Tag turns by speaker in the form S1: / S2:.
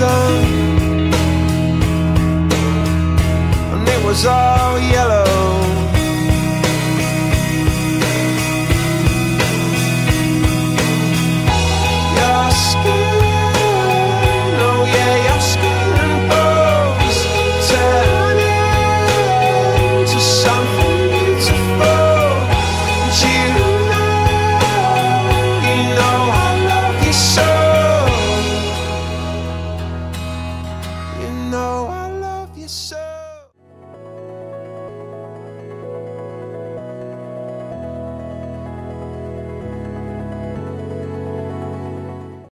S1: done. And it was all yellow. Know I love you so.